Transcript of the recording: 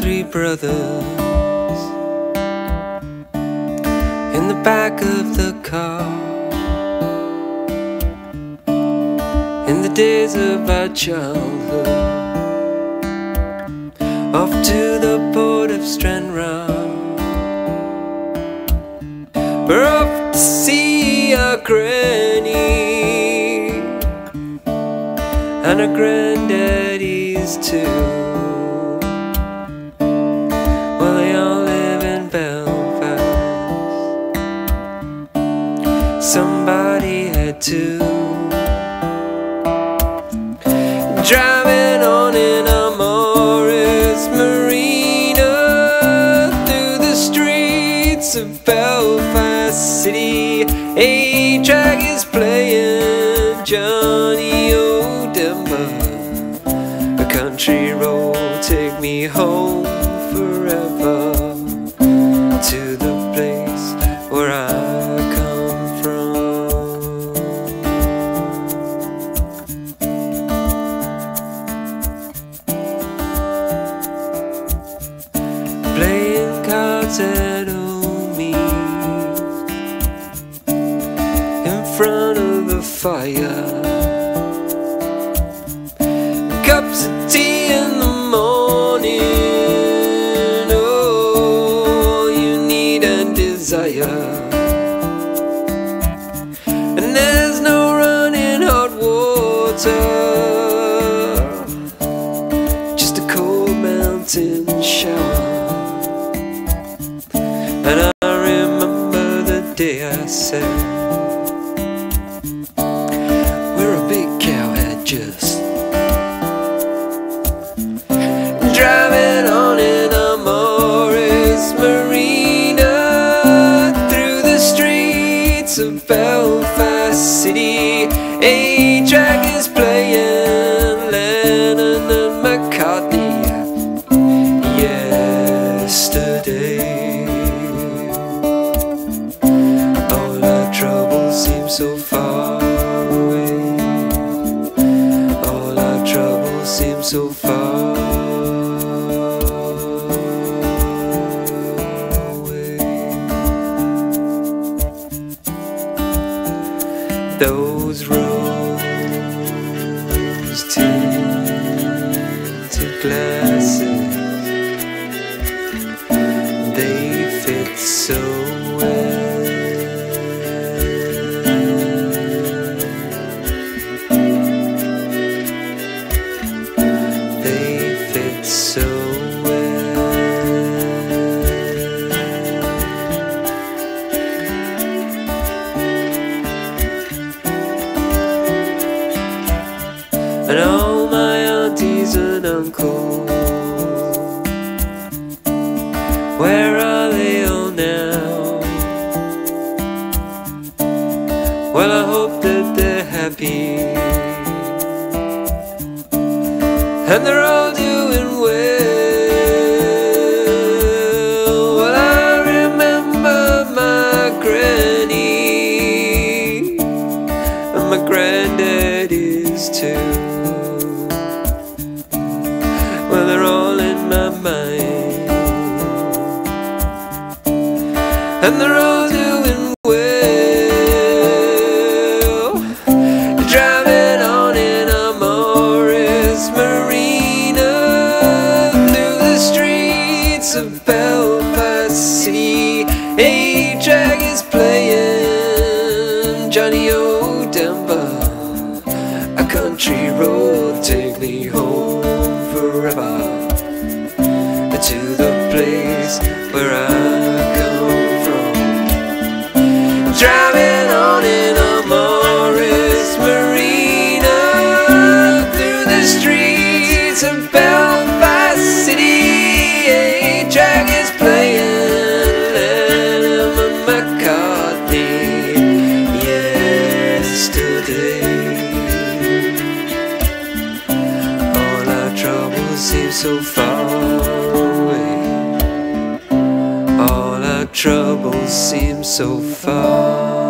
three brothers in the back of the car. In the days of our childhood, off to the port of Stranraer, we're off to see our granny and our granddaddies too. Somebody had to. Driving on in a Morris Marina through the streets of Belfast City. A track is playing John Denver. A country road, take me home fire. Cups of tea in the morning. Oh, you need and desire. And there's no running hot water. Just a cold mountain shower. And I remember the day I said, cowhead seem so far away. Those rose aunties and uncles, where are they all now? Well, I hope that they're happy. And they're all doing well. Well, I remember my granny and my granddad is too. A country road, take me home forever to the place where I come from. Driving so far away. All our troubles seem so far